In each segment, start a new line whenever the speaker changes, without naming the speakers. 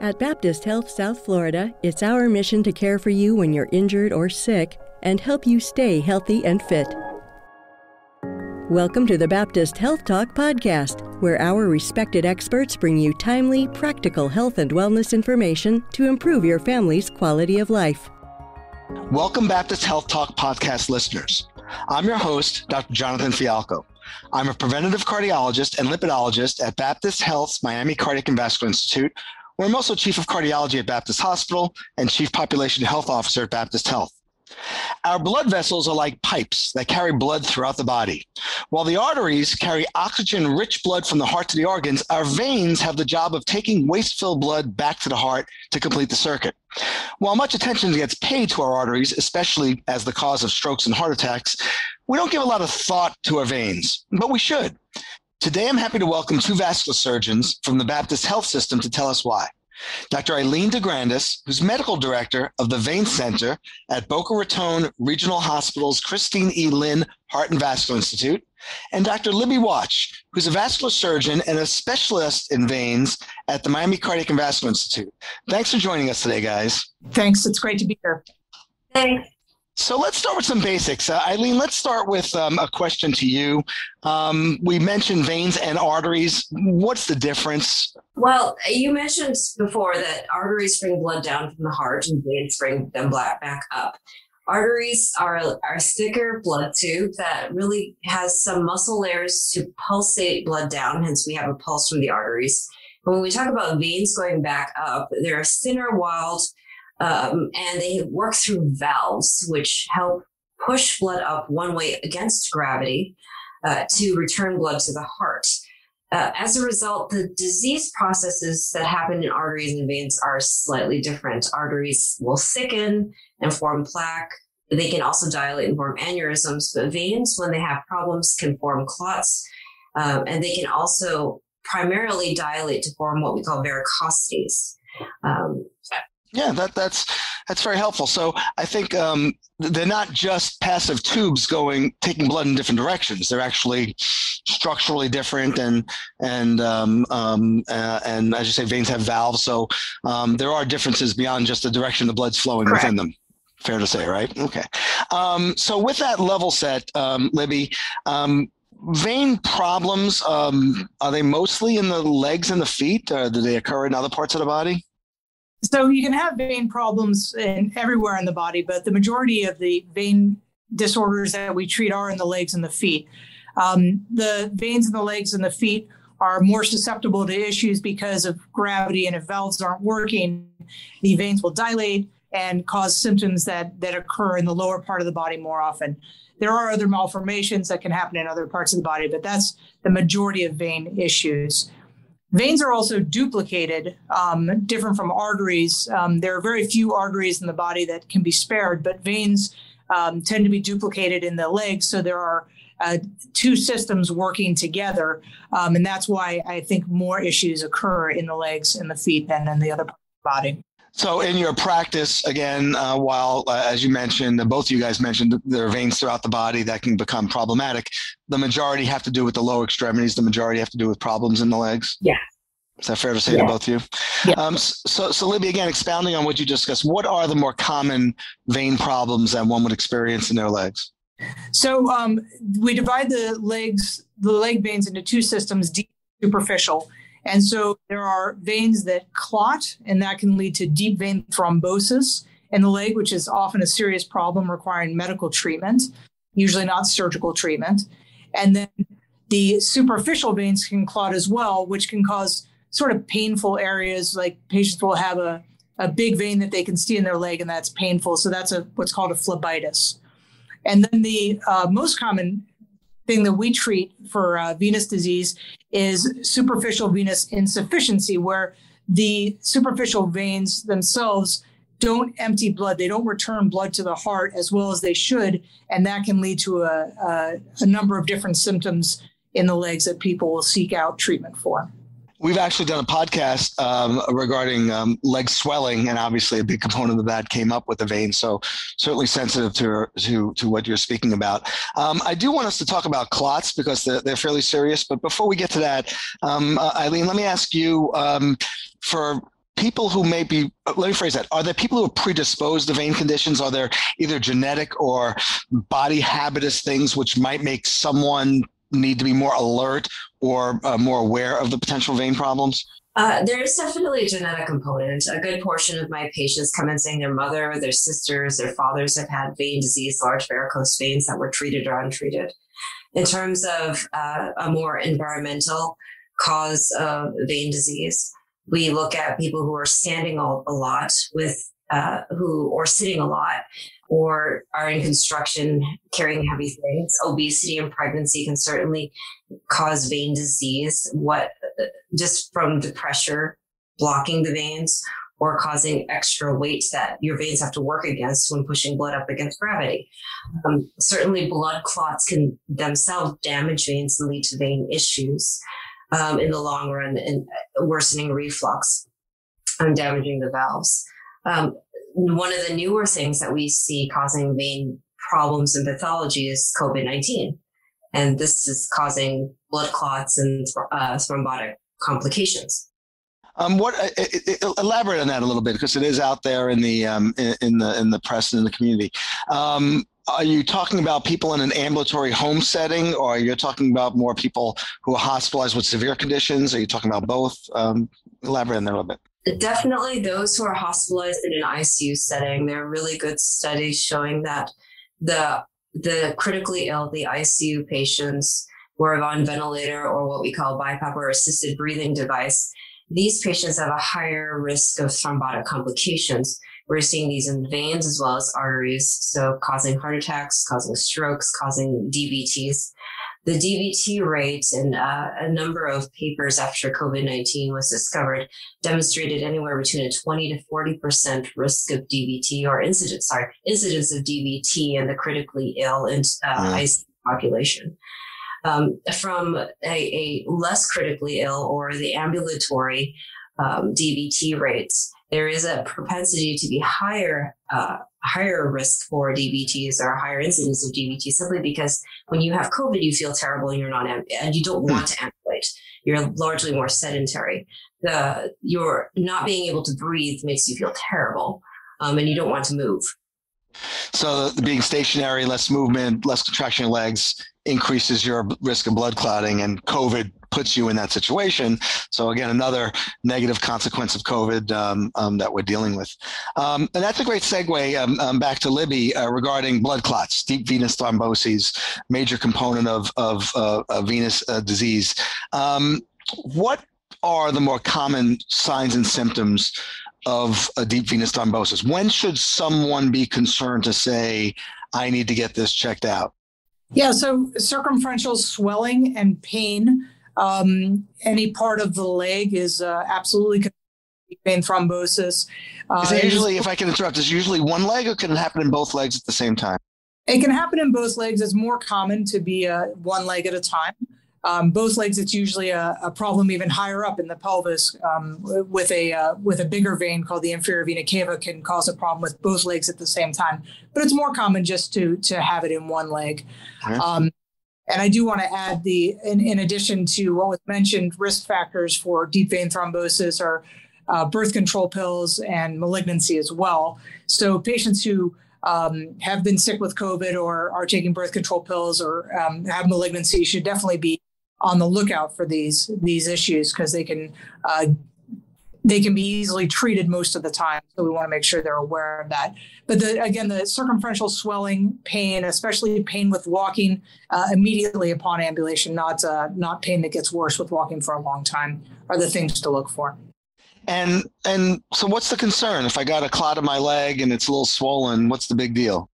At Baptist Health South Florida, it's our mission to care for you when you're injured or sick and help you stay healthy and fit. Welcome to the Baptist Health Talk podcast, where our respected experts bring you timely, practical health and wellness information to improve your family's quality of life.
Welcome, Baptist Health Talk podcast listeners. I'm your host, Dr. Jonathan Fialkow. I'm a preventative cardiologist and lipidologist at Baptist Health's Miami Cardiac and Vascular Institute, where I'm also chief of cardiology at Baptist Hospital and chief population health officer at Baptist Health. Our blood vessels are like pipes that carry blood throughout the body. While the arteries carry oxygen rich blood from the heart to the organs, our veins have the job of taking waste filled blood back to the heart to complete the circuit. While much attention gets paid to our arteries, especially as the cause of strokes and heart attacks, we don't give a lot of thought to our veins, but we should. Today, I'm happy to welcome two vascular surgeons from the Baptist Health System to tell us why. Dr. Eileen de Grandis, who's medical director of the Vein Center at Boca Raton Regional Hospital's Christine E. Lynn Heart and Vascular Institute, and Dr. Libby Watch, who's a vascular surgeon and a specialist in veins at the Miami Cardiac and Vascular Institute. Thanks for joining us today, guys.
Thanks. It's great to be here.
Thanks.
So let's start with some basics. Uh, Eileen, let's start with um, a question to you. Um, we mentioned veins and arteries. What's the difference?
Well, you mentioned before that arteries bring blood down from the heart and veins bring them back up. Arteries are, are a thicker blood tube that really has some muscle layers to pulsate blood down, hence, we have a pulse from the arteries. when we talk about veins going back up, they're thinner walled um, and they work through valves, which help push blood up one way against gravity uh, to return blood to the heart. Uh, as a result, the disease processes that happen in arteries and veins are slightly different. Arteries will thicken and form plaque. They can also dilate and form aneurysms, but veins, when they have problems, can form clots. Um, and they can also primarily dilate to form what we call varicosities. Um,
yeah, that that's that's very helpful. So I think um, they're not just passive tubes going taking blood in different directions. They're actually structurally different, and and um, um, uh, and as you say, veins have valves. So um, there are differences beyond just the direction the blood's flowing Correct. within them. Fair to say, right? Okay. Um, so with that level set, um, Libby, vein problems um, are they mostly in the legs and the feet or do they occur in other parts of the body
so you can have vein problems in everywhere in the body, but the majority of the vein disorders that we treat are in the legs and the feet. Um, the veins in the legs and the feet are more susceptible to issues because of gravity, and if valves aren't working, the veins will dilate and cause symptoms that that occur in the lower part of the body more often. There are other malformations that can happen in other parts of the body, but that's the majority of vein issues. Veins are also duplicated, um, different from arteries. Um, there are very few arteries in the body that can be spared, but veins um, tend to be duplicated in the legs. So there are uh, two systems working together. Um, and that's why I think more issues occur in the legs and the feet than in the other part of the body.
So, in your practice, again, uh, while uh, as you mentioned, both of you guys mentioned there are veins throughout the body that can become problematic. The majority have to do with the lower extremities. The majority have to do with problems in the legs.
Yeah.
Is that fair to say yeah. to both of you?
Yeah.
Um, so, so Libby, again, expounding on what you discussed, what are the more common vein problems that one would experience in their legs?
So um, we divide the legs, the leg veins into two systems, deep superficial. And so there are veins that clot, and that can lead to deep vein thrombosis in the leg, which is often a serious problem requiring medical treatment, usually not surgical treatment. And then the superficial veins can clot as well, which can cause sort of painful areas. Like patients will have a, a big vein that they can see in their leg, and that's painful. So that's a what's called a phlebitis. And then the uh, most common thing that we treat for uh, venous disease is superficial venous insufficiency, where the superficial veins themselves don't empty blood. They don't return blood to the heart as well as they should. And that can lead to a, a, a number of different symptoms in the legs that people will seek out treatment for.
We've actually done a podcast um, regarding um, leg swelling, and obviously a big component of that came up with the vein. So certainly sensitive to to, to what you're speaking about. Um, I do want us to talk about clots because they're, they're fairly serious. But before we get to that, um, uh, Eileen, let me ask you um, for people who may be let me phrase that are there people who are predisposed to vein conditions are there either genetic or body habitus things which might make someone need to be more alert or uh, more aware of the potential vein problems
uh, there's definitely a genetic component. A good portion of my patients come in saying their mother, their sisters, their fathers have had vein disease, large varicose veins that were treated or untreated. In terms of uh, a more environmental cause of vein disease, we look at people who are standing a, a lot with uh, who or sitting a lot or are in construction carrying heavy things. Obesity and pregnancy can certainly cause vein disease. What just from the pressure blocking the veins or causing extra weight that your veins have to work against when pushing blood up against gravity. Um, certainly, blood clots can themselves damage veins and lead to vein issues um, in the long run and worsening reflux and damaging the valves. Um, one of the newer things that we see causing vein problems and pathology is COVID 19. And this is causing blood clots and uh, thrombotic complications.
Um, what uh, elaborate on that a little bit because it is out there in the um, in, in, the in the press and in the community. Um, are you talking about people in an ambulatory home setting, or are you talking about more people who are hospitalized with severe conditions? Are you talking about both? Um, elaborate on that a little bit.
Definitely, those who are hospitalized in an ICU setting. There are really good studies showing that the the critically ill, the ICU patients who are on ventilator or what we call BiPAP or assisted breathing device, these patients have a higher risk of thrombotic complications. We're seeing these in veins as well as arteries, so causing heart attacks, causing strokes, causing DVTs. The DVT rate in uh, a number of papers after COVID 19 was discovered demonstrated anywhere between a 20 to 40% risk of DVT or incidence, sorry, incidence of DVT in the critically ill and uh, ICU population. Um, from a, a, less critically ill or the ambulatory um, DVT rates, there is a propensity to be higher, uh, higher risk for DVTs or higher incidence of DVT simply because when you have COVID, you feel terrible and you're not, and you don't want to ambulate. You're largely more sedentary. The, you're not being able to breathe makes you feel terrible. Um, and you don't want to move.
So being stationary, less movement, less contraction of legs increases your risk of blood clotting, and COVID puts you in that situation. So again, another negative consequence of COVID um, um, that we're dealing with. Um, and that's a great segue um, um, back to Libby uh, regarding blood clots, deep venous thromboses, major component of, of, uh, of venous uh, disease. Um, what are the more common signs and symptoms of a deep venous thrombosis? When should someone be concerned to say, I need to get this checked out?
Yeah, so circumferential swelling and pain, um, any part of the leg is uh, absolutely vein thrombosis.
Uh, is it usually, if I can interrupt, is usually one leg or can it happen in both legs at the same time?
It can happen in both legs. It's more common to be uh, one leg at a time. Um, both legs, it's usually a, a, problem even higher up in the pelvis um, with a uh, with a bigger vein called the inferior vena cava can cause a problem with both legs at the same time. But it's more common just to to have it in one leg. Um, and I do want to add the in, in, addition to what was mentioned, risk factors for deep vein thrombosis are uh, birth control pills and malignancy as well. So patients who um, have been sick with COVID or are taking birth control pills or um, have malignancy should definitely be on the lookout for these these issues because they can uh, they can be easily treated most of the time. So we want to make sure they're aware of that. But the, again, the circumferential swelling, pain, especially pain with walking uh, immediately upon ambulation, not uh, not pain that gets worse with walking for a long time, are the things to look for.
And and so, what's the concern? If I got a clot in my leg and it's a little swollen, what's the big deal?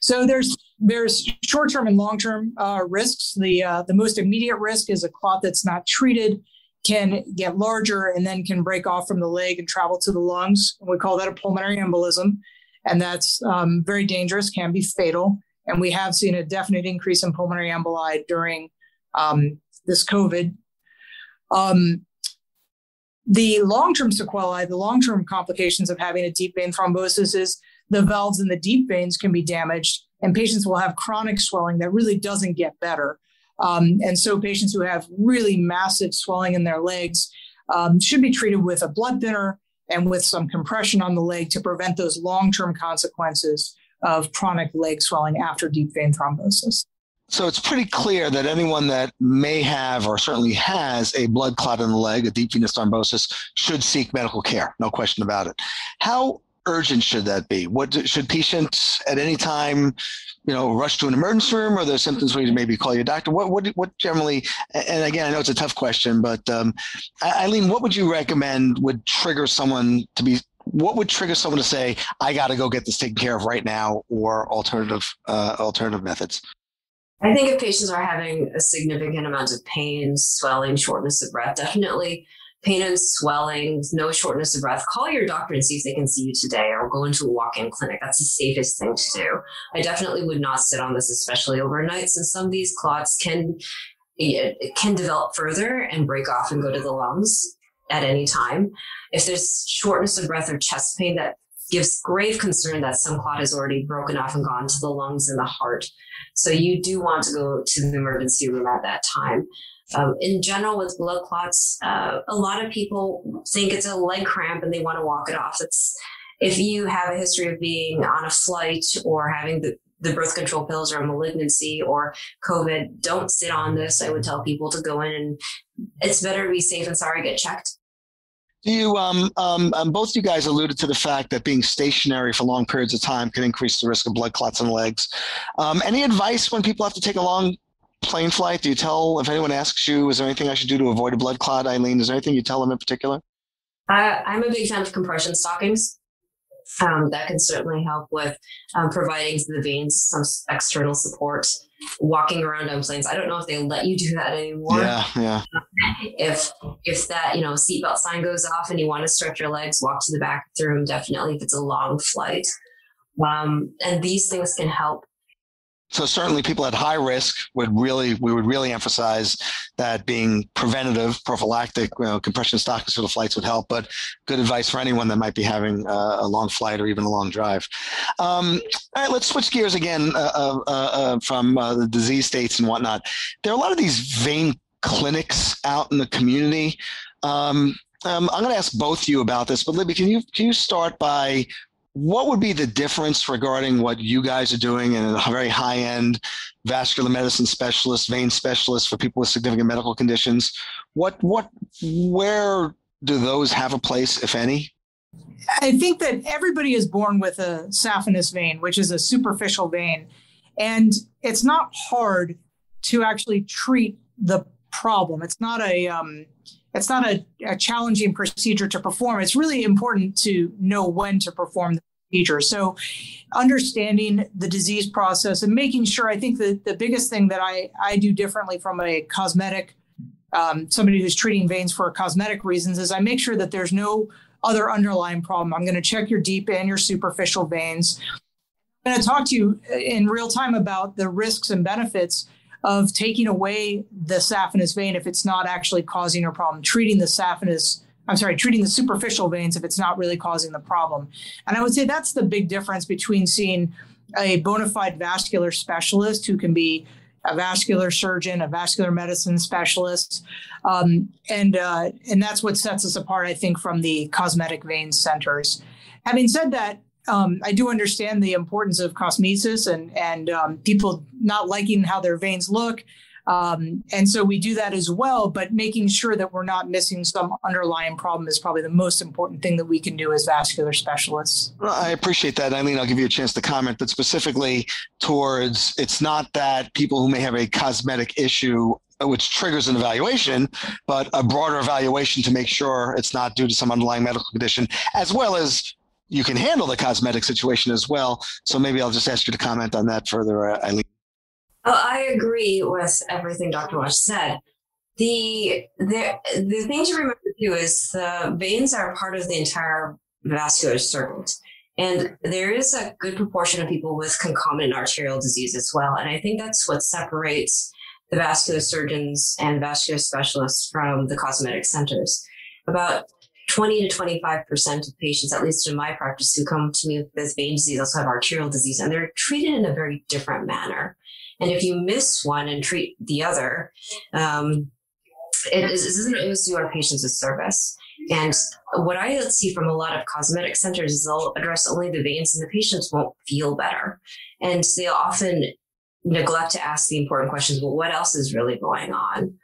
So there's there's short-term and long-term uh, risks. The uh, the most immediate risk is a clot that's not treated can get larger and then can break off from the leg and travel to the lungs. We call that a pulmonary embolism, and that's um, very dangerous, can be fatal. And we have seen a definite increase in pulmonary emboli during um, this COVID. Um, the long-term sequelae, the long-term complications of having a deep vein thrombosis is the valves in the deep veins can be damaged, and patients will have chronic swelling that really doesn't get better. Um, and so, patients who have really massive swelling in their legs um, should be treated with a blood thinner and with some compression on the leg to prevent those long term consequences of chronic leg swelling after deep vein thrombosis.
So it's pretty clear that anyone that may have or certainly has a blood clot in the leg, a deep venous thrombosis, should seek medical care. No question about it. How urgent should that be? What should patients at any time, you know, rush to an emergency room, or those symptoms where you maybe call your doctor? What what what generally? And again, I know it's a tough question, but um, Eileen, what would you recommend would trigger someone to be what would trigger someone to say, "I got to go get this taken care of right now," or alternative uh, alternative methods?
I think if patients are having a significant amount of pain, swelling, shortness of breath, definitely pain and swelling, no shortness of breath, call your doctor and see if they can see you today or go into a walk-in clinic. That's the safest thing to do. I definitely would not sit on this, especially overnight, since some of these clots can can develop further and break off and go to the lungs at any time. If there's shortness of breath or chest pain, that gives grave concern that some clot has already broken off and gone to the lungs and the heart. So you do want to go to the emergency room at that time. Um, in general, with blood clots, uh, a lot of people think it's a leg cramp and they want to walk it off. It's if you have a history of being on a flight or having the, the birth control pills or a malignancy or COVID, don't sit on this. I would tell people to go in and it's better to be safe and sorry, get checked
do you, um, um, um, both you guys alluded to the fact that being stationary for long periods of time can increase the risk of blood clots in the legs. Um, any advice when people have to take a long plane flight? Do you tell, if anyone asks you, is there anything I should do to avoid a blood clot, Eileen? Is there anything you tell them in particular?
Uh, I'm a big fan of compression stockings. Um, that can certainly help with um, providing the veins some external support walking around on planes. I don't know if they let you do that anymore.
Yeah, yeah.
If if that you know seatbelt sign goes off and you want to stretch your legs, walk to the bathroom. Definitely, if it's a long flight. Um, and these things can help
so certainly people at high risk would really we would really emphasize that being preventative prophylactic you know, compression stockings for the flights would help but good advice for anyone that might be having a long flight or even a long drive. Um, all right let's switch gears again uh, uh, uh, uh from uh, the disease states and whatnot. There are a lot of these vein clinics out in the community. Um, um, I'm going to ask both of you about this, but Libby, can you can you start by what would be the difference regarding what you guys are doing in a very high end vascular medicine specialist, vein specialist for people with significant medical conditions? What, what, where do those have a place, if any?
I think that everybody is born with a saphenous vein, which is a superficial vein. And it's not hard to actually treat the problem. It's not a, um, it's not a, a, challenging procedure to perform. It's really important to know when to perform the procedure. So, understanding the disease process and making sure, I think that the biggest thing that I, I do differently from a cosmetic, um, somebody who's treating veins for cosmetic reasons, is I make sure that there's no other underlying problem. I'm going to check your deep and your superficial veins. I'm going to talk to you in real time about the risks and benefits of taking away the saphenous vein if it's not actually causing a problem, treating the saphenous, I'm sorry, treating the superficial veins if it's not really causing the problem. And I would say that's the big difference between seeing a bona fide vascular specialist who can be a vascular surgeon, a vascular medicine specialist, um, and uh, and that's what sets us apart, I think, from the cosmetic vein centers. Having said that, um, I do understand the importance of cosmesis and and um, people not liking how their veins look. Um, and so we do that as well, but making sure that we're not missing some underlying problem is probably the most important thing that we can do as vascular specialists.
Well, I appreciate that. Eileen, I'll give you a chance to comment, but specifically towards it's not that people who may have a cosmetic issue which triggers an evaluation, but a broader evaluation to make sure it's not due to some underlying medical condition, as well as you can handle the cosmetic situation as well. So maybe I'll just ask you to comment on that further, uh, Eileen.
Oh, I agree with everything Dr. Watch said. The, the the thing to remember too is the veins are part of the entire vascular circuit. And there is a good proportion of people with concomitant arterial disease as well. And I think that's what separates the vascular surgeons and vascular specialists from the cosmetic centers. About 20 to 25% of patients, at least in my practice, who come to me with this vein disease also have arterial disease, and they're treated in a very different manner. And if you miss one and treat the other, um, it, is, not always do our patients a service. And what I see from a lot of cosmetic centers is they'll address only the veins and the patients won't feel better. And they'll often neglect to ask the important questions well, what else is really going on?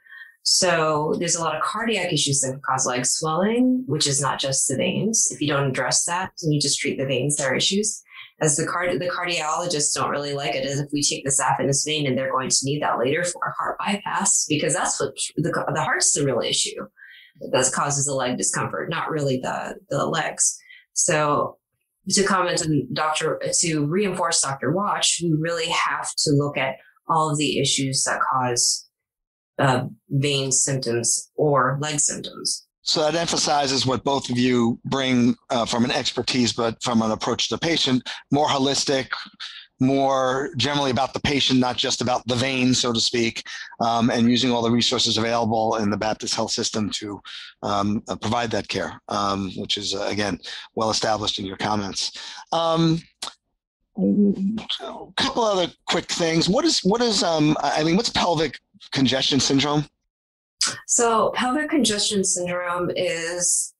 So there's a lot of cardiac issues that cause leg swelling, which is not just the veins. If you don't address that and you just treat the veins, there are issues. As the card, the cardiologists don't really like it, as if we take the saphenous vein and they're going to need that later for a heart bypass because that's what the, the heart's the real issue that causes the leg discomfort, not really the the legs. So to comment on Dr. to reinforce Dr. Watch, we really have to look at all of the issues that cause uh, vein symptoms or leg symptoms.
So that emphasizes what both of you bring uh, from an expertise, but from an approach to the patient, more holistic, more generally about the patient, not just about the vein, so to speak, um, and using all the resources available in the Baptist health system to um, uh, provide that care, um, which is, uh, again, well established in your comments. Um, a couple other quick things. What is, what is, um, I mean, what's pelvic congestion syndrome?
So, pelvic congestion syndrome is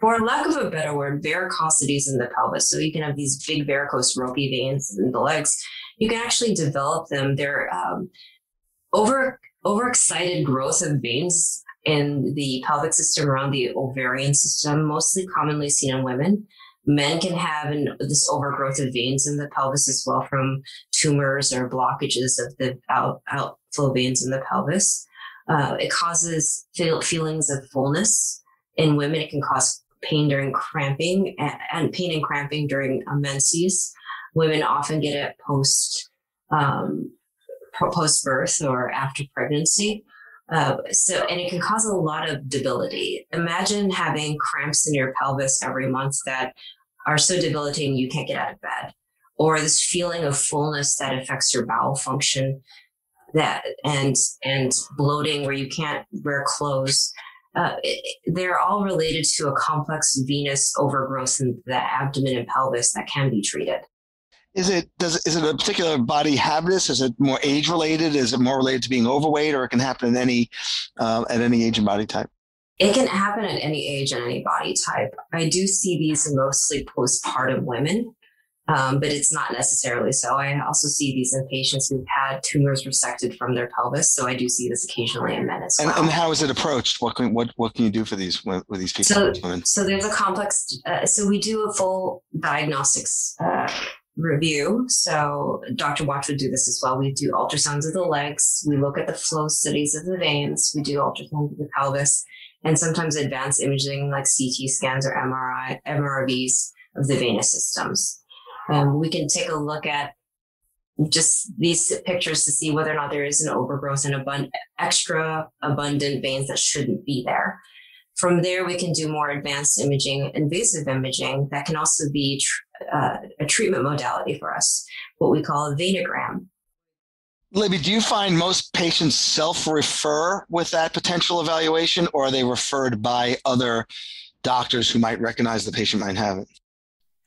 for lack of a better word, varicosities in the pelvis. So you can have these big varicose ropey veins in the legs. You can actually develop them. They're um, over overexcited growth of veins in the pelvic system around the ovarian system, mostly commonly seen in women. Men can have an, this overgrowth of veins in the pelvis as well from tumors or blockages of the out, outflow veins in the pelvis. Uh, it causes feel, feelings of fullness. In women, it can cause pain during cramping and pain and cramping during menses. Women often get it post um, post birth or after pregnancy. Uh, so, and it can cause a lot of debility. Imagine having cramps in your pelvis every month that are so debilitating you can't get out of bed, or this feeling of fullness that affects your bowel function, that and and bloating where you can't wear clothes uh, they're all related to a complex venous overgrowth in the abdomen and pelvis that can be treated.
Is it does is it a particular body habitus? Is it more age related? Is it more related to being overweight, or it can happen in any uh, at any age and body type?
It can happen at any age and any body type. I do see these mostly postpartum women um, but it's not necessarily so. I also see these in patients who've had tumors resected from their pelvis. So I do see this occasionally in men as
well.
And,
and how is it approached? What can what what can you do for these with these people?
So, so there's a complex. Uh, so we do a full diagnostics uh, review. So Dr. Watch would do this as well. We do ultrasounds of the legs. We look at the flow studies of the veins. We do ultrasounds of the pelvis, and sometimes advanced imaging like CT scans or MRI MRVs of the venous systems. Um, we can take a look at just these pictures to see whether or not there is an overgrowth and abund- extra abundant veins that shouldn't be there. From there, we can do more advanced imaging, invasive imaging that can also be tr- uh, a treatment modality for us, what we call a venogram.
Libby, do you find most patients self refer with that potential evaluation, or are they referred by other doctors who might recognize the patient might have it?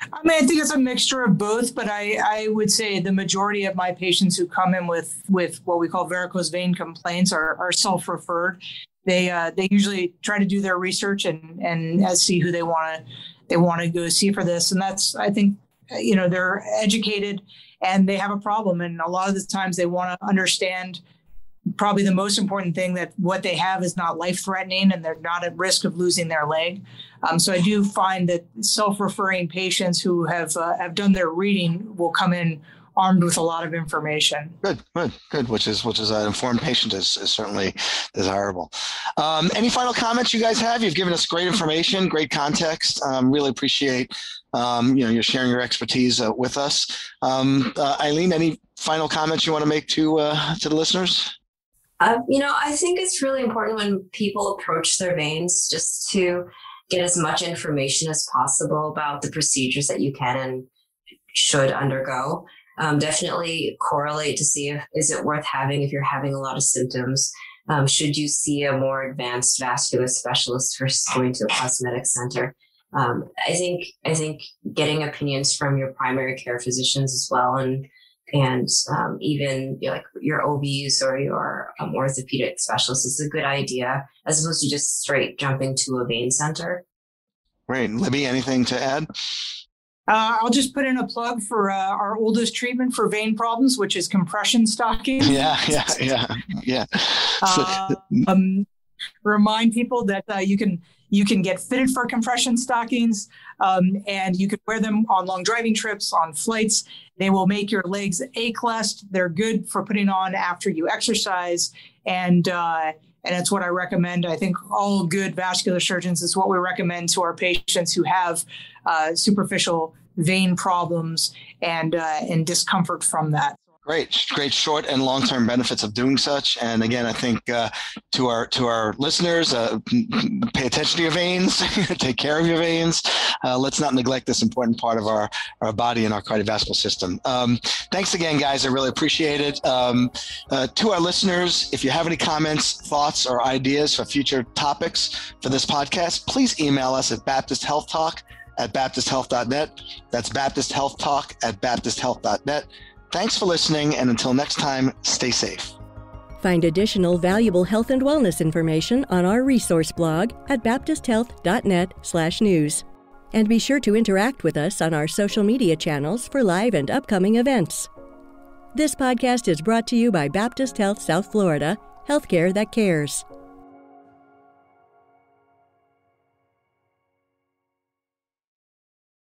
I mean, I think it's a mixture of both, but I, I would say the majority of my patients who come in with with what we call varicose vein complaints are, are self referred. They uh, they usually try to do their research and and see who they want to they want to go see for this, and that's I think you know they're educated and they have a problem, and a lot of the times they want to understand probably the most important thing that what they have is not life threatening and they're not at risk of losing their leg. Um, so I do find that self-referring patients who have uh, have done their reading will come in armed with a lot of information.
Good, good, good. Which is which is an informed patient is, is certainly desirable. Um, any final comments you guys have? You've given us great information, great context. Um, really appreciate um, you know you're sharing your expertise uh, with us. Um, uh, Eileen, any final comments you want to make to uh, to the listeners?
Uh, you know, I think it's really important when people approach their veins just to get as much information as possible about the procedures that you can and should undergo. Um, definitely correlate to see if is it worth having if you're having a lot of symptoms. Um, should you see a more advanced vascular specialist versus going to a cosmetic center? Um, I think I think getting opinions from your primary care physicians as well and and um, even you know, like your OBs or your um, orthopedic specialist is a good idea as opposed to just straight jumping to a vein center.
Great. Libby, anything to add?
Uh, I'll just put in a plug for uh, our oldest treatment for vein problems, which is compression stocking.
Yeah, yeah, yeah, yeah.
Uh, um, remind people that uh, you can you can get fitted for compression stockings, um, and you can wear them on long driving trips, on flights. They will make your legs ache less. They're good for putting on after you exercise, and uh, and it's what I recommend. I think all good vascular surgeons is what we recommend to our patients who have uh, superficial vein problems and uh, and discomfort from that.
Great, great short and long term benefits of doing such. And again, I think uh, to our to our listeners, uh, pay attention to your veins, take care of your veins. Uh, let's not neglect this important part of our our body and our cardiovascular system. Um, thanks again, guys. I really appreciate it. Um, uh, to our listeners, if you have any comments, thoughts, or ideas for future topics for this podcast, please email us at Baptist Health Talk at baptisthealth.net. That's Baptist Health Talk at baptisthealth.net. Thanks for listening, and until next time, stay safe.
Find additional valuable health and wellness information on our resource blog at baptisthealth.net/news. And be sure to interact with us on our social media channels for live and upcoming events. This podcast is brought to you by Baptist Health South Florida, healthcare that cares.